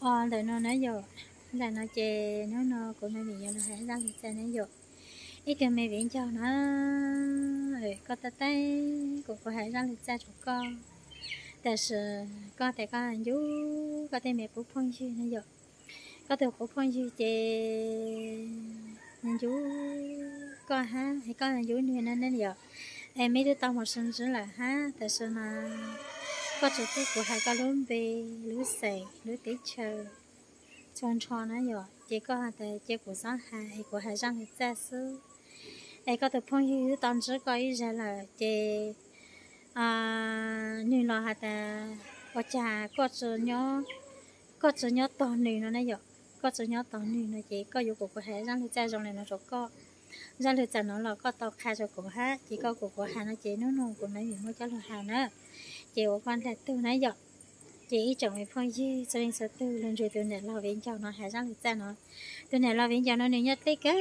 ờ để nó nói rồi là nó chè nó nó của mẹ mình là hãy ra thì nói rồi ít cái mẹ viện cho nó có tay tay của cô hãy ra lịch ra cho conแต่是ก็แต่ก็อยู่ก็แต่แม่กูพ่องชื่อนะโยก็แต่กูพ่องชื่อเจนั่นอยู่ก็ฮะให้ก็อยู่เนี่ยนั่นนั่นโย em mấy đứa tao một sinh rất là ha tại sao mà có chỗ cái của hai con lớn về lứa sậy lứa tế chờ tròn tròn nó rồi chỉ có hai tay chỉ của sáng hai của hai răng thì ra sư ai có thể phong như tao chỉ có ý ra là chỉ à như là hai ta có cha, có chữ nhớ, có chữ nhớ to nữ nó này rồi có chữ nhớ to nữ nó chỉ có dụng của hai răng thì ra trong này nó chỗ có ra lựa chọn nó là có tàu khai cho cổ ha chỉ có cổ của hà nó chỉ nó nông của nó thì mới cho là hà nữa chiều con quan là từ nãy giờ. Chị chồng cái phong gì cho nên sợ từ lần rồi từ này lo viện cho nó hà ra lựa chọn nó. Từ này lo viện cho nó nên nhất tới cái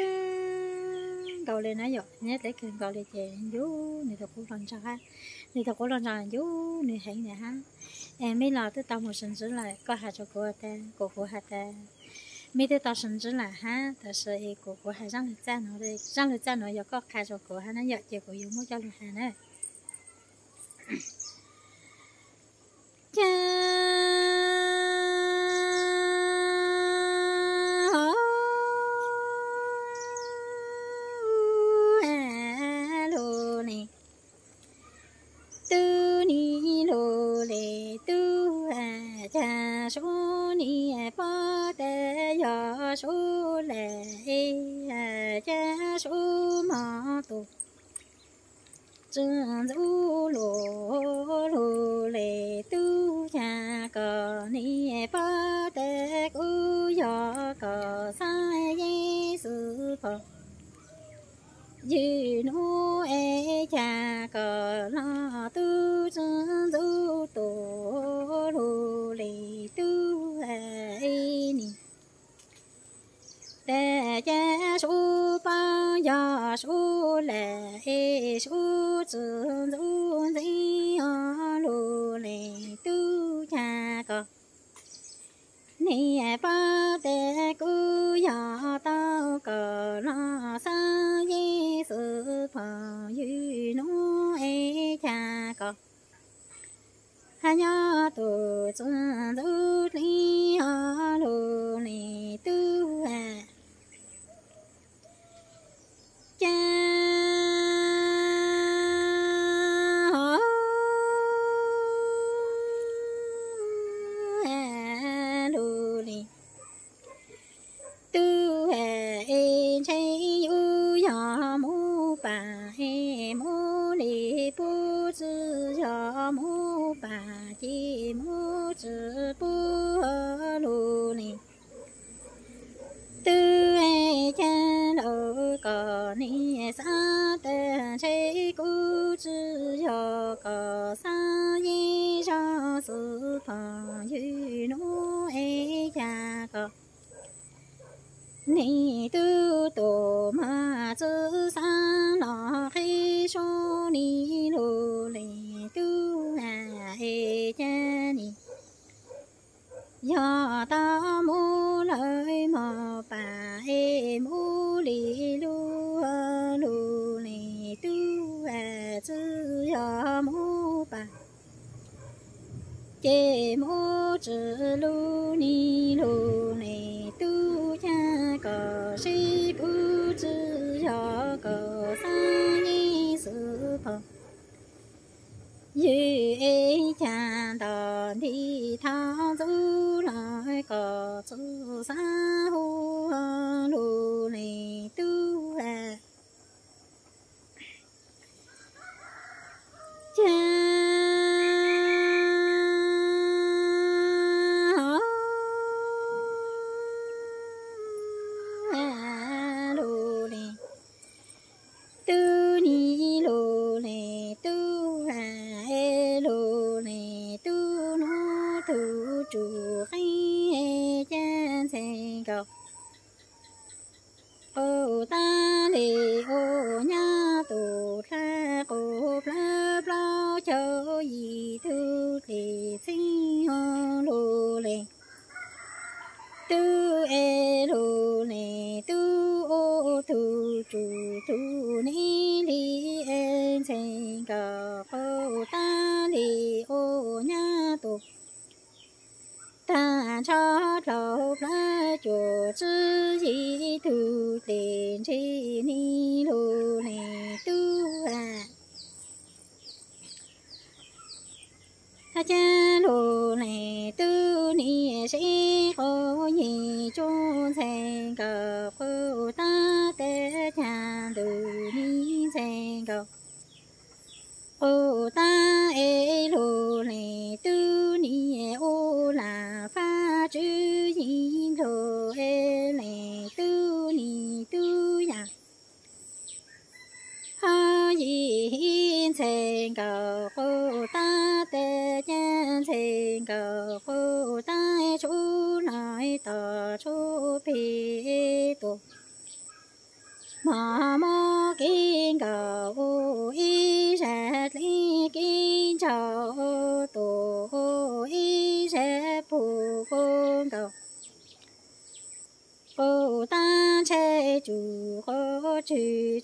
cầu lên nãy giờ. Nhất tới cái cầu lên chị vú này thật cũng lần cho ha. Này thật cũng lần cho vú này hẹn nè ha. Em mới lo tới tao một sinh sử lại có hà cho cổ ta cổ của hà ta. Mấy đứa tao sinh rất là ha, thật sự thì của của hai răng lực cha nó đi. Răng lực cha nó giờ có khai cho của ha, nó giờ chị của dùng mua cho lực hà nữa số ni ba tê yo số dư nô e cha cờ la tu chân du tổ lô lệ tu e ni đề cha su ba ya su lệ su chân du zi ya lu lệ tu cha cờ. Ni ba đề cu ya tao cờ la nhớ tổ chung du lý hà lô nì tư hà cha mò bà e mu li lu lu li tu a chư ya mu ba chê mu chư lu ni lu li tu cha có si cu chư ya có sa ni sư phật như ấy cha đò đi thao du lại có chu sa hu tu chu tu ni li en sen ka ho ta li o nha tu ta cho lo la chu chi yi tu tiền chi ni lu ni tu la. Ta cha lu ni tu ni sĩ ho ni chu sen ka ho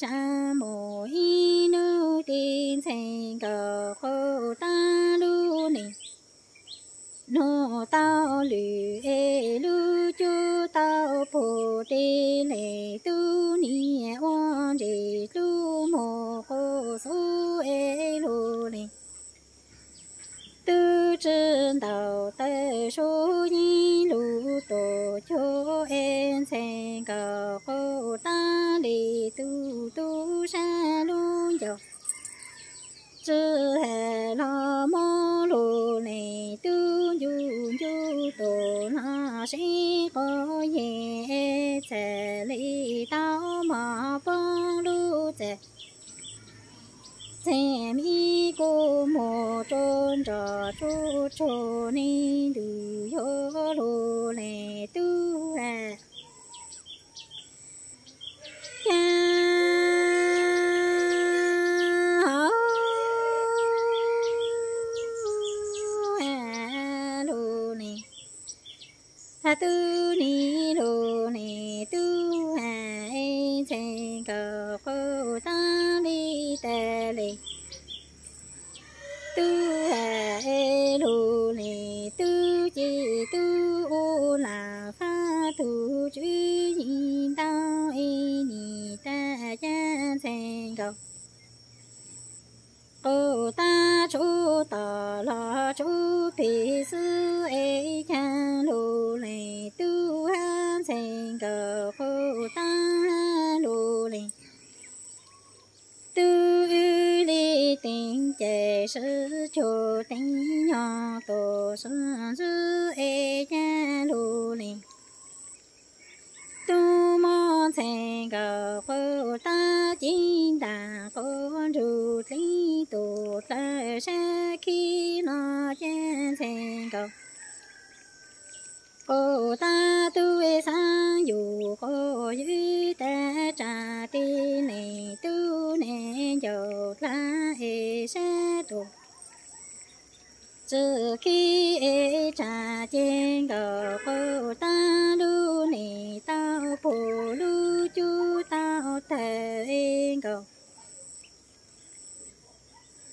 cha mô hi nu tin thành cờ khô ta lu nì nô tao lü e lu chu tao phù tê lệ tu ni oan gì tu mô khô su e lu nì tư chân đạo tê số nhi lu tổ cho em sen cờ khô ta tu tu sa lu dọc chư hè lo mô lu nè tu du du tu na sẽ có ye sẽ lý tao mà bông lu sẽ thế mi cô mô trôn trò chú chú ni du yo lu nè tu ta lê tu hà e lu lê tu chi tu ô là pha tu chữ yin tao e ni ta cha chen cầu cô ta chú tờ lo chú phi sư e cha lu lê tu han sen cầu cô ta tình sư chủ tinh nhỏ tổ sư sư e cha lù lệ tu mô sen cờ cô ta chín đà con rù lý tổ tơ sa khi nó chen sen cầu cô ta tu e sang dù cô dư ta trà ti nè tu nè dầu xe e sa khi e trà chen cầu cô ta lu nì tao, phù lu chú tao thể cầu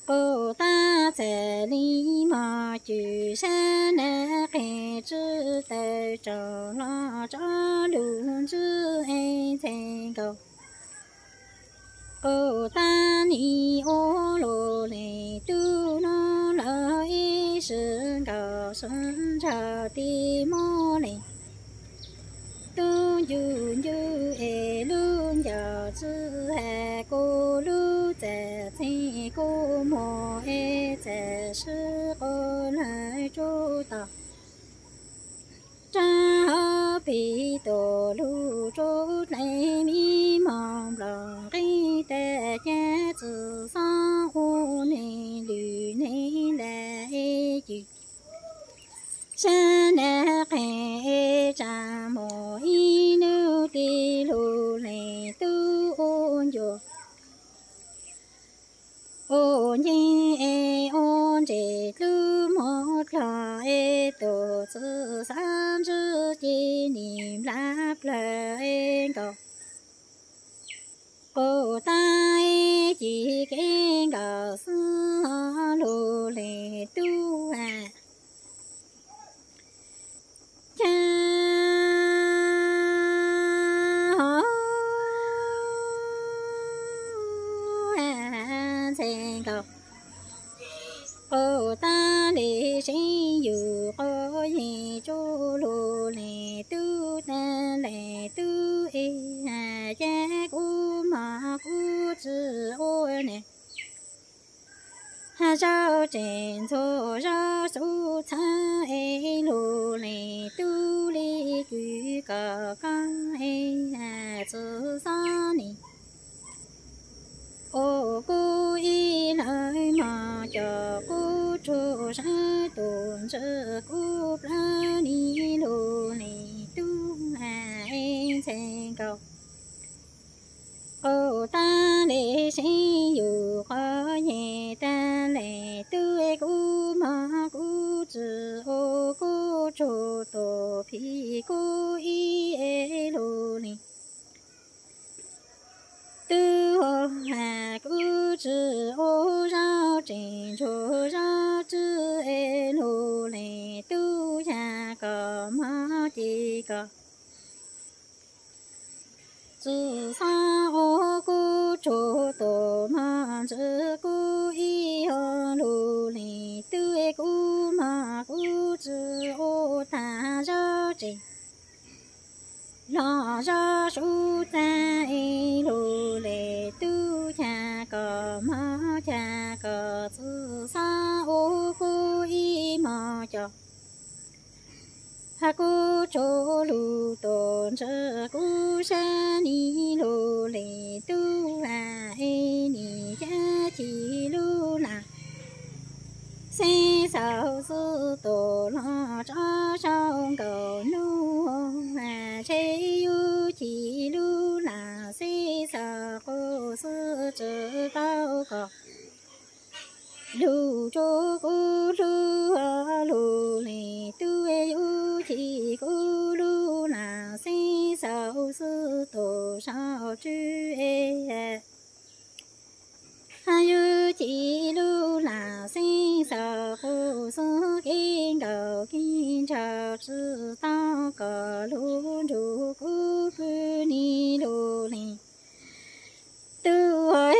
cô ta sẽ đi mà chữ sa nè khe chữ tề, trò lo cho luôn chữ ê thành cầu cô ta ni ô lô sự cầu xuân chờ ti mô lệ tu yu e luôn giờ chữ hè cô lu tệ thì cô mô e tệ sư cô lại chú tao cha bị tổ lu chú này mi sa rau trên thô rau su cha e lô lê tu lê cư cà ca e hà su sa ni ô cô y lại mà cho cô chú ra tồn cho cô ra ni lô lê tu à e sen cầu cờ mà cha cờ chữ sa ô cu y mà cho hạ cô cho lù tôn chơ cô sa ni lô lệ tu hà ê ni cha chi lù nà xe sao sư tổ lo cho sông cầu nu hà chê yu cha chào ta cả cờ lu lu cô cứ ni lu ni tu ơi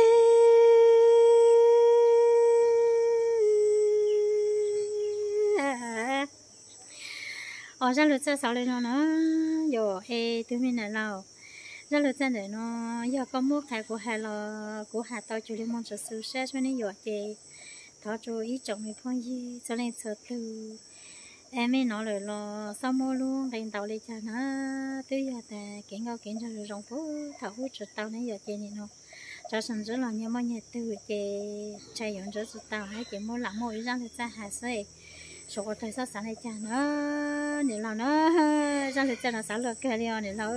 ở ra lượt xe sáu lên nó nó giờ e tụi mình là lâu ra lượt xe để nó giờ có mua khai của hà lo của hà tao chủ liên mong cho sự xe cho nên giờ chị thọ chú ý chồng mình phong gì cho nên sợ từ em ấy nói lời lo sao mua luôn lên tàu lên cha nó tới giờ ta kiện ngao kiện cho rồi rong phố thảo hút rồi tàu nãy giờ chơi này nó cho xong rồi là nhớ mọi nhà từ chơi chạy rồi rồi tàu hai chị mua lắm mỗi ra lượt ra hà xe số có thời sao sáng này cha nó nếu là nó ra lượt cha nó sáng lượt kia đi nếu nào